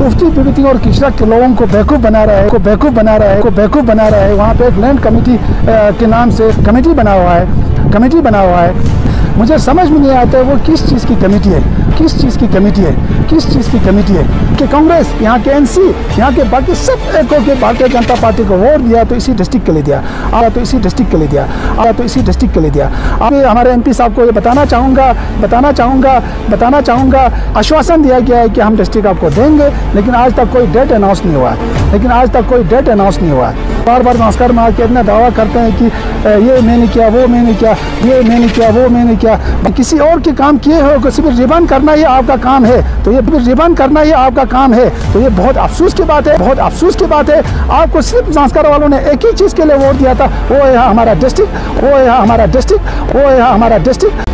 मुफ्ती पीड़ित और किचरा के लोगों को बेवकूफ़ बना रहा है, को बेवकूफ़ बना रहा है, को बेवकूफ़ बना रहा है। वहाँ पे एक लैंड कमेटी के नाम से कमेटी बना हुआ है कमेटी बना हुआ है। मुझे समझ में नहीं आता है वो किस चीज़ की कमेटी है, किस चीज़ की कमेटी है, किस चीज़ की कमेटी है कि कांग्रेस, यहाँ के एनसी, यहाँ के बाकी सब एक के भारतीय जनता पार्टी को वोट दिया तो इसी डिस्ट्रिक्ट के लिए दिया आया तो इसी डिस्ट्रिक्ट के लिए दिया आया तो इसी डिस्ट्रिक्ट के लिए दिया। अब हमारे एमपी साहब को ये बताना चाहूँगा बताना चाहूँगा बताना चाहूँगा, आश्वासन दिया गया है कि हम डिस्ट्रिक्ट आपको देंगे, लेकिन आज तक कोई डेट अनाउंस नहीं हुआ। लेकिन आज तक कोई डेट अनाउंस नहीं हुआ। बार बार नमस्कार मार के इतना दावा करते हैं कि ये मैंने किया, वो मैंने किया, ये मैंने किया, वो मैंने किया। किसी और के काम किए हो किसी सिर्फ़ रिबन करना ही आपका काम है। तो ये रिबन करना ही आपका काम है। तो ये बहुत अफसोस की बात है, बहुत अफसोस की बात है। आपको सिर्फ़ संस्कार वालों ने एक ही चीज़ के लिए वोट दिया था, वो है हमारा डिस्ट्रिक्ट, वो है हमारा डिस्ट्रिक्ट, वो है हमारा डिस्ट्रिक्ट।